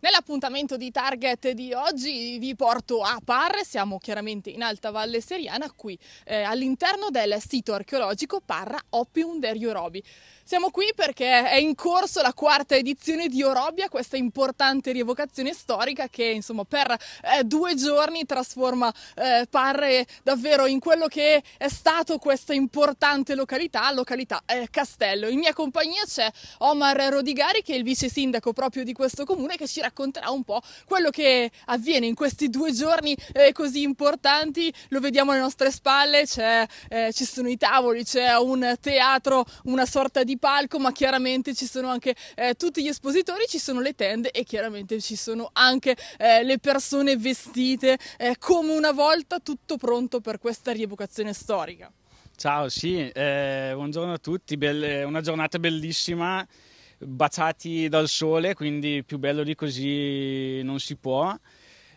Nell'appuntamento di Target di oggi vi porto a Parre, siamo chiaramente in Alta Valle Seriana, qui eh, all'interno del sito archeologico Parra Oppium der Jorobi. Siamo qui perché è in corso la quarta edizione di Orobia, questa importante rievocazione storica che insomma per eh, due giorni trasforma eh, Parre davvero in quello che è stato questa importante località, località eh, Castello. In mia compagnia c'è Omar Rodigari che è il vice sindaco proprio di questo comune che ci racconterà un po' quello che avviene in questi due giorni eh, così importanti. Lo vediamo alle nostre spalle, eh, ci sono i tavoli, c'è un teatro, una sorta di palco, ma chiaramente ci sono anche eh, tutti gli espositori, ci sono le tende e chiaramente ci sono anche eh, le persone vestite eh, come una volta, tutto pronto per questa rievocazione storica. Ciao, sì, eh, buongiorno a tutti, Belle, una giornata bellissima, baciati dal sole, quindi più bello di così non si può.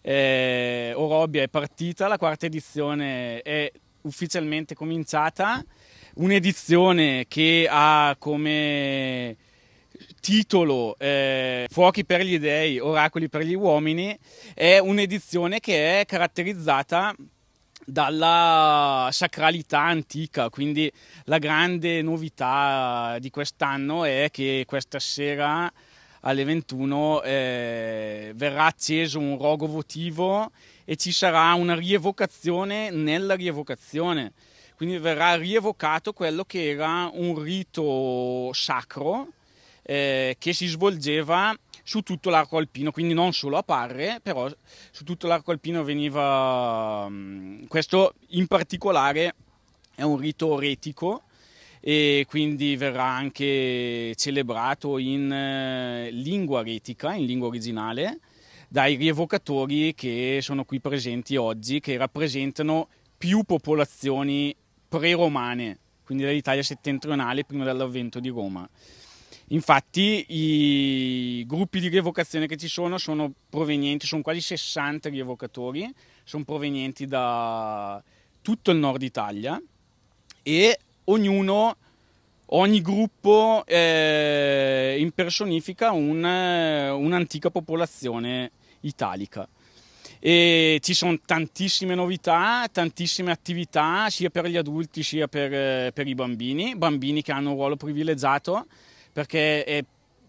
Eh, Orobia è partita, la quarta edizione è ufficialmente cominciata un'edizione che ha come titolo eh, Fuochi per gli dei, oracoli per gli uomini, è un'edizione che è caratterizzata dalla sacralità antica, quindi la grande novità di quest'anno è che questa sera alle 21 eh, verrà acceso un rogo votivo e ci sarà una rievocazione nella rievocazione. Quindi verrà rievocato quello che era un rito sacro eh, che si svolgeva su tutto l'arco alpino, quindi non solo a Parre, però su tutto l'arco alpino veniva, mm, questo in particolare è un rito retico e quindi verrà anche celebrato in eh, lingua retica, in lingua originale, dai rievocatori che sono qui presenti oggi, che rappresentano più popolazioni pre-romane, quindi dall'Italia settentrionale prima dell'avvento di Roma. Infatti i gruppi di rievocazione che ci sono sono provenienti, sono quasi 60 rievocatori, sono provenienti da tutto il nord Italia e ognuno, ogni gruppo eh, impersonifica un, un'antica popolazione italica. E ci sono tantissime novità, tantissime attività sia per gli adulti sia per, eh, per i bambini, bambini che hanno un ruolo privilegiato perché è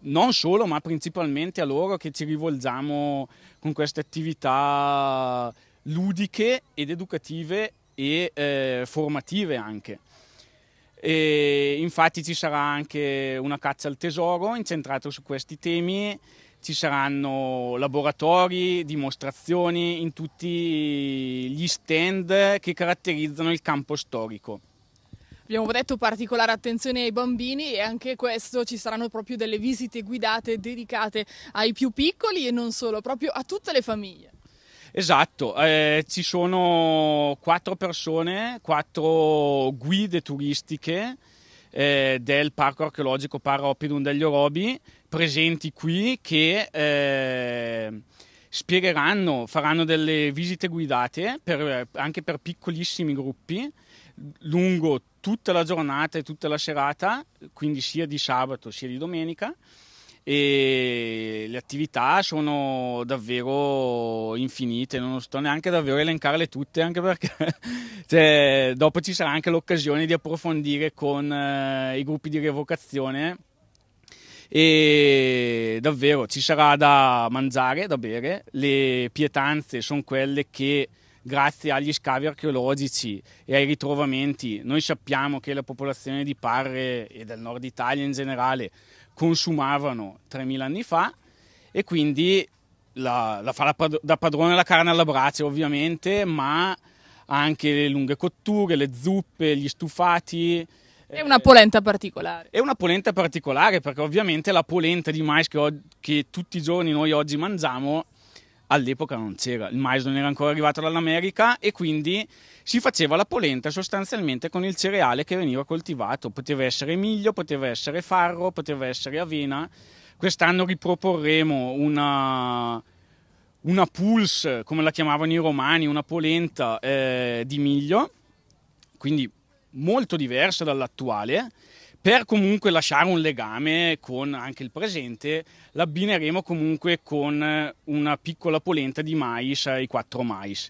non solo ma principalmente a loro che ci rivolgiamo con queste attività ludiche ed educative e eh, formative anche. E infatti ci sarà anche una caccia al tesoro incentrata su questi temi ci saranno laboratori, dimostrazioni in tutti gli stand che caratterizzano il campo storico. Abbiamo detto particolare attenzione ai bambini e anche questo ci saranno proprio delle visite guidate dedicate ai più piccoli e non solo, proprio a tutte le famiglie. Esatto, eh, ci sono quattro persone, quattro guide turistiche eh, del Parco Archeologico Parra Oppidum degli Orobi presenti qui che eh, spiegheranno, faranno delle visite guidate per, anche per piccolissimi gruppi lungo tutta la giornata e tutta la serata, quindi sia di sabato sia di domenica e le attività sono davvero infinite, non sto neanche davvero a elencarle tutte, anche perché cioè, dopo ci sarà anche l'occasione di approfondire con eh, i gruppi di rievocazione e davvero ci sarà da mangiare, da bere, le pietanze sono quelle che grazie agli scavi archeologici e ai ritrovamenti noi sappiamo che la popolazione di Parre e del nord Italia in generale consumavano 3000 anni fa e quindi la, la fa da padrone la carne alla brace ovviamente, ma anche le lunghe cotture, le zuppe, gli stufati. È una polenta particolare. È una polenta particolare perché ovviamente la polenta di mais che, che tutti i giorni noi oggi mangiamo all'epoca non c'era, il mais non era ancora arrivato dall'America e quindi si faceva la polenta sostanzialmente con il cereale che veniva coltivato, poteva essere miglio, poteva essere farro, poteva essere avena. Quest'anno riproporremo una, una pulse, come la chiamavano i romani, una polenta eh, di miglio, quindi molto diversa dall'attuale, per comunque lasciare un legame con anche il presente, l'abbineremo comunque con una piccola polenta di mais ai quattro mais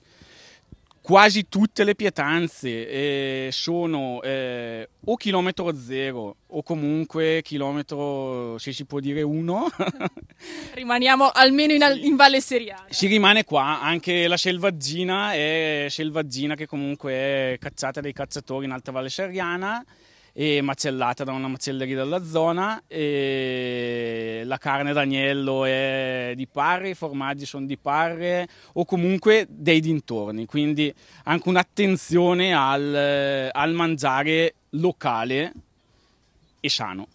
quasi tutte le pietanze eh, sono eh, o chilometro zero o comunque chilometro, se si può dire uno. Rimaniamo almeno in, in, Valle Seriana. Si rimane qua, anche la selvaggina è selvaggina che comunque è cacciata dai cacciatori in Alta Valle Seriana e macellata da una macelleria della zona. E la carne d'agnello è di Parre, i formaggi sono di Parre o comunque dei dintorni, quindi anche un'attenzione al, al mangiare locale e sano.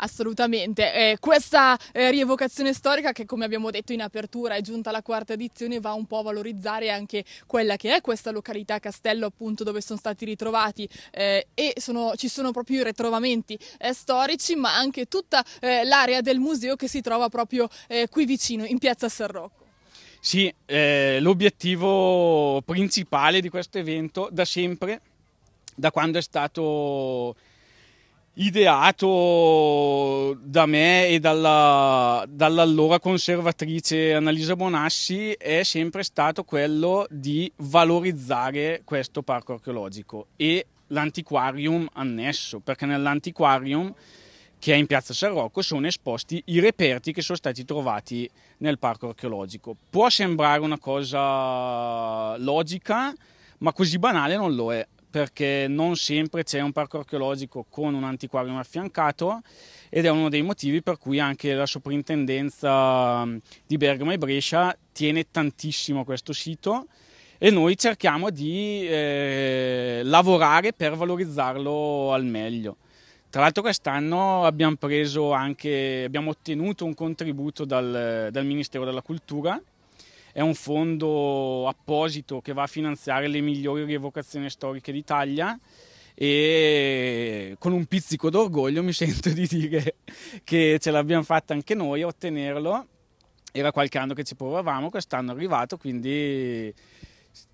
Assolutamente. Eh, questa eh, rievocazione storica che come abbiamo detto in apertura è giunta alla quarta edizione va un po' a valorizzare anche quella che è questa località Castello appunto dove sono stati ritrovati eh, e sono, ci sono proprio i ritrovamenti eh, storici ma anche tutta eh, l'area del museo che si trova proprio eh, qui vicino in piazza San Rocco. Sì, l'obiettivo principale di questo evento da sempre, da quando è stato ideato da me e dalla, dall'allora conservatrice Annalisa Bonassi è sempre stato quello di valorizzare questo parco archeologico e l'antiquarium annesso, perché nell'antiquarium che è in piazza San Rocco sono esposti i reperti che sono stati trovati nel parco archeologico. Può sembrare una cosa logica, ma così banale non lo è perché non sempre c'è un parco archeologico con un antiquario affiancato ed è uno dei motivi per cui anche la soprintendenza di Bergamo e Brescia tiene tantissimo questo sito e noi cerchiamo di eh, lavorare per valorizzarlo al meglio. Tra l'altro quest'anno abbiamo, anche, abbiamo ottenuto un contributo dal, dal Ministero della Cultura è un fondo apposito che va a finanziare le migliori rievocazioni storiche d'Italia e con un pizzico d'orgoglio mi sento di dire che ce l'abbiamo fatta anche noi a ottenerlo. Era qualche anno che ci provavamo, quest'anno è arrivato, quindi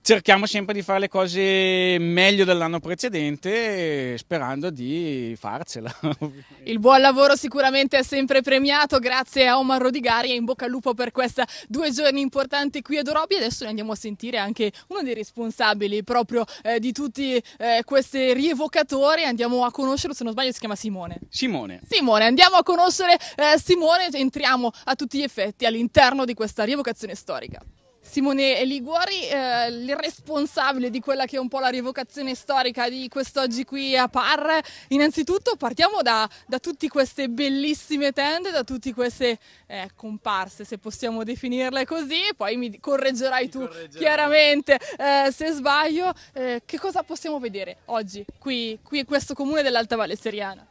cerchiamo sempre di fare le cose meglio dell'anno precedente sperando di farcela. Il buon lavoro sicuramente è sempre premiato, grazie a Omar Rodigari e in bocca al lupo per questi due giorni importanti qui ad Orobi. Adesso ne andiamo a sentire anche uno dei responsabili proprio eh, di tutti eh, questi rievocatori, andiamo a conoscerlo, se non sbaglio si chiama Simone. Simone. Simone, andiamo a conoscere eh, Simone, entriamo a tutti gli effetti all'interno di questa rievocazione storica. Simone Liguori, eh, il responsabile di quella che è un po' la rievocazione storica di quest'oggi qui a Parre. Innanzitutto partiamo da, da tutte queste bellissime tende, da tutte queste eh, comparse, se possiamo definirle così, poi mi correggerai mi tu correggerai. chiaramente eh, se sbaglio. Eh, che cosa possiamo vedere oggi qui, qui in questo comune dell'Alta Valle Seriana?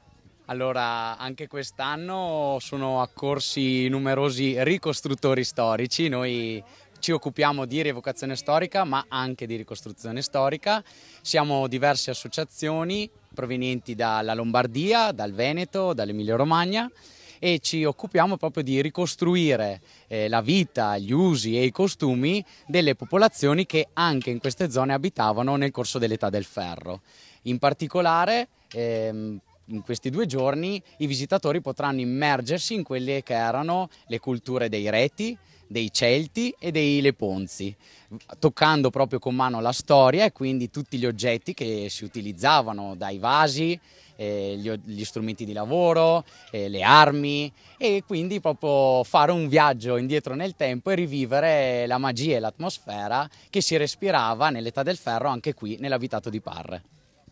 Allora, anche quest'anno sono accorsi numerosi ricostruttori storici, noi ci occupiamo di rievocazione storica ma anche di ricostruzione storica. Siamo diverse associazioni provenienti dalla Lombardia, dal Veneto, dall'Emilia Romagna e ci occupiamo proprio di ricostruire eh, la vita, gli usi e i costumi delle popolazioni che anche in queste zone abitavano nel corso dell'età del ferro. In particolare ehm, in questi due giorni i visitatori potranno immergersi in quelle che erano le culture dei reti, dei Celti e dei Leponzi, toccando proprio con mano la storia e quindi tutti gli oggetti che si utilizzavano, dai vasi, eh, gli, gli, strumenti di lavoro, eh, le armi e quindi proprio fare un viaggio indietro nel tempo e rivivere la magia e l'atmosfera che si respirava nell'età del ferro anche qui nell'abitato di Parre.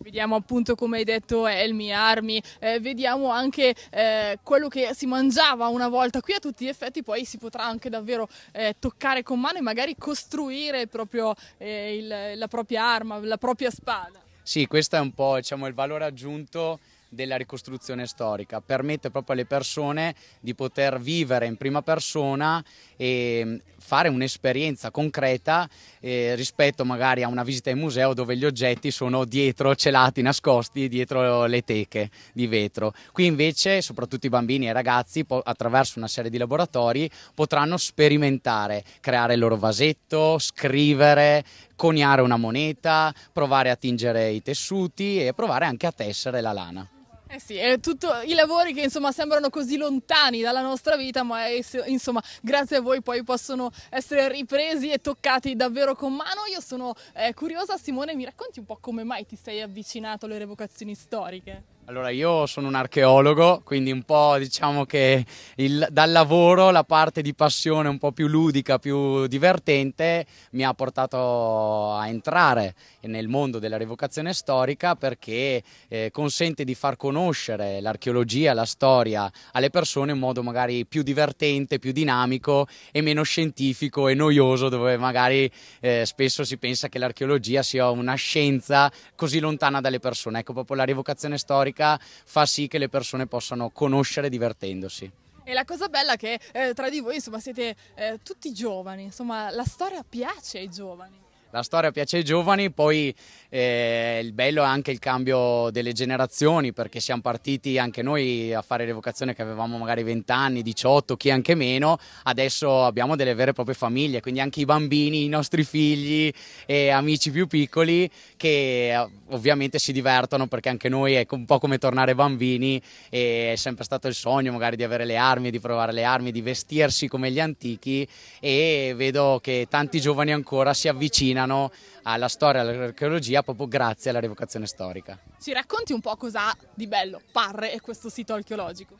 Vediamo appunto come hai detto elmi, armi, eh, vediamo anche eh, quello che si mangiava una volta qui a tutti gli effetti, poi si potrà anche davvero eh, toccare con mano e magari costruire proprio eh, il, la propria arma, la propria spada. Sì, questo è un po' diciamo, il valore aggiunto della ricostruzione storica, permette proprio alle persone di poter vivere in prima persona e mm, fare un'esperienza concreta eh, rispetto magari a una visita in museo dove gli oggetti sono dietro, celati, nascosti dietro le teche di vetro. Qui invece soprattutto i bambini e i ragazzi attraverso una serie di laboratori potranno sperimentare, creare il loro vasetto, scrivere, coniare una moneta, provare a tingere i tessuti e provare anche a tessere la lana. Eh sì, è tutto i lavori che insomma sembrano così lontani dalla nostra vita, ma è, insomma grazie a voi poi possono essere ripresi e toccati davvero con mano. Io sono eh, curiosa, Simone, mi racconti un po' come mai ti sei avvicinato alle revocazioni storiche? Allora io sono un archeologo, quindi un po' diciamo che il, dal lavoro la parte di passione un po' più ludica, più divertente mi ha portato a entrare nel mondo della revocazione storica perché eh, consente di far conoscere l'archeologia, la storia alle persone in modo magari più divertente, più dinamico e meno scientifico e noioso dove magari eh, spesso si pensa che l'archeologia sia una scienza così lontana dalle persone. Ecco proprio la revocazione storica storica fa sì che le persone possano conoscere divertendosi. E la cosa bella è che eh, tra di voi insomma, siete eh, tutti giovani, insomma la storia piace ai giovani la storia piace ai giovani, poi eh, il bello è anche il cambio delle generazioni perché siamo partiti anche noi a fare l'evocazione che avevamo magari 20 anni, 18, chi anche meno, adesso abbiamo delle vere e proprie famiglie, quindi anche i bambini, i nostri figli e amici più piccoli che eh, ovviamente si divertono perché anche noi è un po' come tornare bambini e è sempre stato il sogno magari di avere le armi, di provare le armi, di vestirsi come gli antichi e vedo che tanti giovani ancora si avvicinano avvicinano alla storia e all'archeologia proprio grazie alla rievocazione storica. Ci racconti un po' cosa di bello Parre e questo sito archeologico?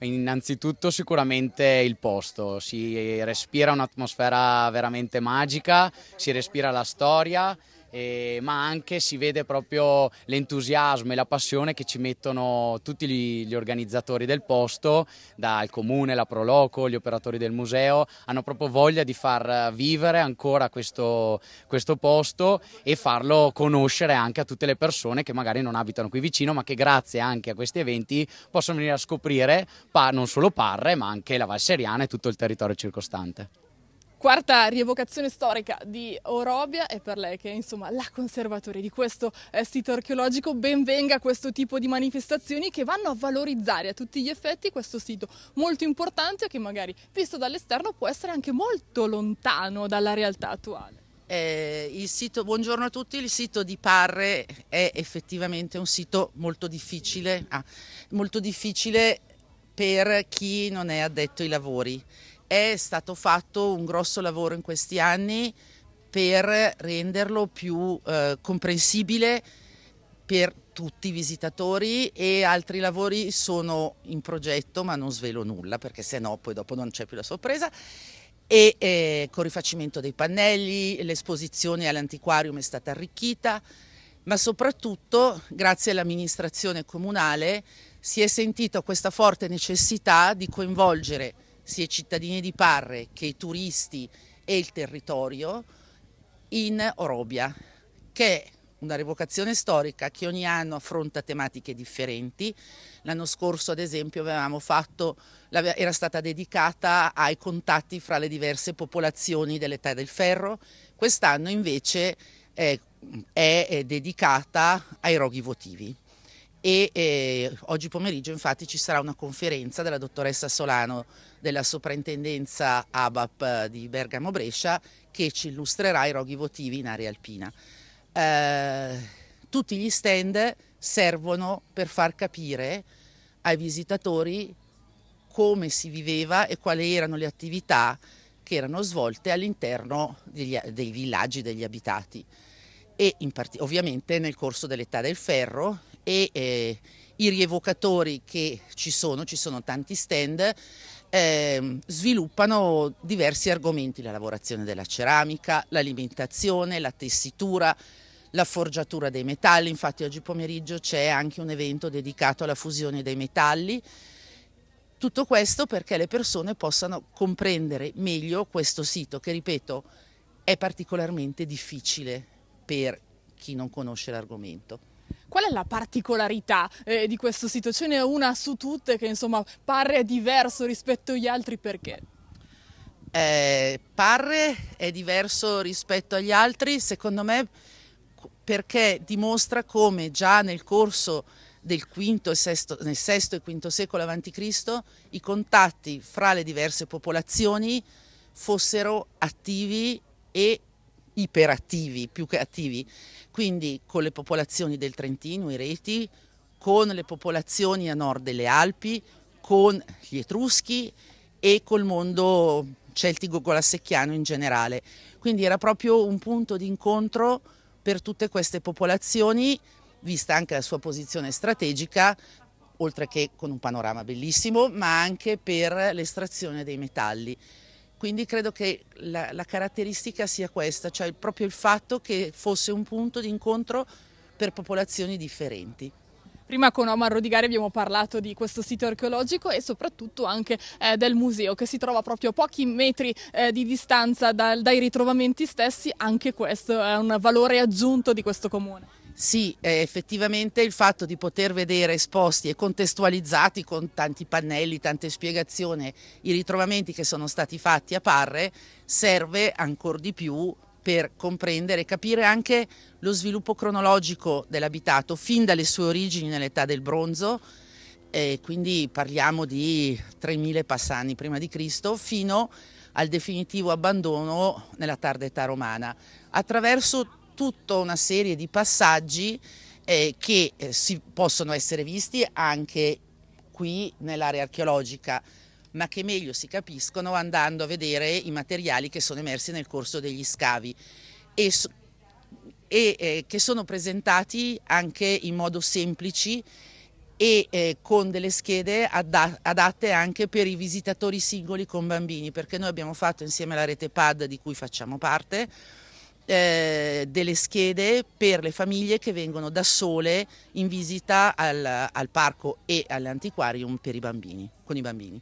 Innanzitutto sicuramente il posto, si respira un'atmosfera veramente magica, si respira la storia eh, ma anche si vede proprio l'entusiasmo e la passione che ci mettono tutti gli, gli, organizzatori del posto, dal comune, la Proloco, gli operatori del museo, hanno proprio voglia di far vivere ancora questo, questo posto e farlo conoscere anche a tutte le persone che magari non abitano qui vicino, ma che grazie anche a questi eventi possono venire a scoprire non solo Parre, ma anche la Val Seriana e tutto il territorio circostante. Quarta rievocazione storica di Orobia e per lei che è insomma la conservatore di questo eh, sito archeologico ben venga questo tipo di manifestazioni che vanno a valorizzare a tutti gli effetti questo sito molto importante che magari visto dall'esterno può essere anche molto lontano dalla realtà attuale. Eh, sito, buongiorno a tutti, il sito di Parre è effettivamente un sito molto difficile, ah, molto difficile per chi non è addetto ai lavori è stato fatto un grosso lavoro in questi anni per renderlo più eh, comprensibile per tutti i visitatori e altri lavori sono in progetto ma non svelo nulla perché se no poi dopo non c'è più la sorpresa. E eh, con rifacimento dei pannelli, l'esposizione all'antiquarium è stata arricchita ma soprattutto grazie all'amministrazione comunale si è sentita questa forte necessità di coinvolgere sia i cittadini di Parre che i turisti e il territorio in Orobia, che è una revocazione storica che ogni anno affronta tematiche differenti. L'anno scorso, ad esempio, fatto, era stata dedicata ai contatti fra le diverse popolazioni dell'età del ferro, quest'anno invece è, è dedicata ai roghi votivi e eh, oggi pomeriggio infatti ci sarà una conferenza della dottoressa Solano della soprintendenza ABAP eh, di Bergamo Brescia che ci illustrerà i roghi votivi in area alpina. Eh, tutti gli stand servono per far capire ai visitatori come si viveva e quali erano le attività che erano svolte all'interno dei villaggi degli abitati e ovviamente nel corso dell'età del ferro e eh, i rievocatori che ci sono, ci sono tanti stand, eh, sviluppano diversi argomenti, la lavorazione della ceramica, l'alimentazione, la tessitura, la forgiatura dei metalli, infatti oggi pomeriggio c'è anche un evento dedicato alla fusione dei metalli, tutto questo perché le persone possano comprendere meglio questo sito che, ripeto, è particolarmente difficile per chi non conosce l'argomento. Qual è la particolarità eh, di questo sito? Ce n'è una su tutte che insomma Parre è diverso rispetto agli altri perché? Eh, Parre è diverso rispetto agli altri secondo me perché dimostra come già nel corso del V e sesto, nel VI e V secolo a.C. i contatti fra le diverse popolazioni fossero attivi e iperattivi più che attivi, quindi con le popolazioni del Trentino, i reti, con le popolazioni a nord delle Alpi, con gli Etruschi e col mondo celtico-golassecchiano in generale. Quindi era proprio un punto di incontro per tutte queste popolazioni, vista anche la sua posizione strategica, oltre che con un panorama bellissimo, ma anche per l'estrazione dei metalli. Quindi credo che la, la, caratteristica sia questa, cioè proprio il fatto che fosse un punto di incontro per popolazioni differenti. Prima con Omar Rodigari abbiamo parlato di questo sito archeologico e soprattutto anche eh, del museo che si trova proprio a pochi metri eh, di distanza da, dai ritrovamenti stessi, anche questo è un valore aggiunto di questo comune. Sì, eh, effettivamente il fatto di poter vedere esposti e contestualizzati con tanti pannelli, tante spiegazioni, i ritrovamenti che sono stati fatti a Parre serve ancora di più per comprendere e capire anche lo sviluppo cronologico dell'abitato fin dalle sue origini nell'età del bronzo, eh, quindi parliamo di 3.000 passani prima di Cristo, fino al definitivo abbandono nella tarda età romana, attraverso tutta una serie di passaggi eh, che eh, si possono essere visti anche qui nell'area archeologica ma che meglio si capiscono andando a vedere i materiali che sono emersi nel corso degli scavi e, e eh, che sono presentati anche in modo semplici e eh, con delle schede adatte anche per i visitatori singoli con bambini, perché noi abbiamo fatto insieme alla rete PAD di cui facciamo parte, eh, delle schede per le famiglie che vengono da sole in visita al, al parco e all'antiquarium per i bambini, con i bambini.